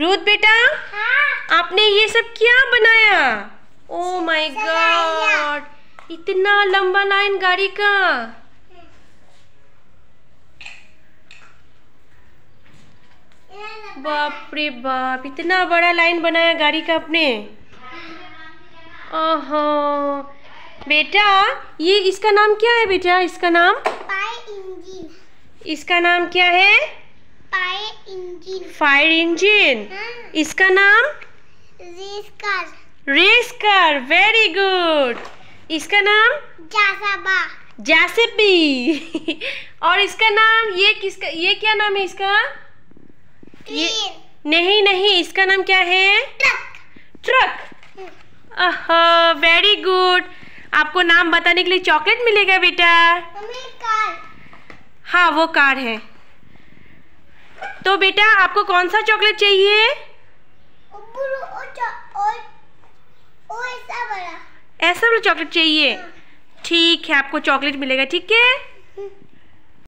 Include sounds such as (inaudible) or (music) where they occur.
रुद बेटा हाँ। आपने ये सब क्या बनाया? Oh my. गॉड इतना लंबा लाइन गाड़ी का। बाप रे बाप इतना बड़ा लाइन बनाया गाड़ी का आपने। ओहो। बेटा ये इसका नाम क्या है बेटा? इसका नाम? इंजन इसका नाम क्या है? इंजन। Fire engine. हाँ। इसका नाम? Race car race car very good इसका नाम? जासाबा जैसेबी (laughs) और इसका नाम ये किसका ये क्या नाम है इसका? ये नहीं नहीं इसका नाम क्या है? ट्रक। ट्रक। वेरी गुड आपको नाम बताने के लिए चॉकलेट मिलेगा बेटा। कार। हाँ वो कार है। तो बेटा आपको कौन सा चॉकलेट चाहिए? ऐसा वाला। चॉकलेट चाहिए? ठीक है आपको चॉकलेट मिलेगा ठीक है।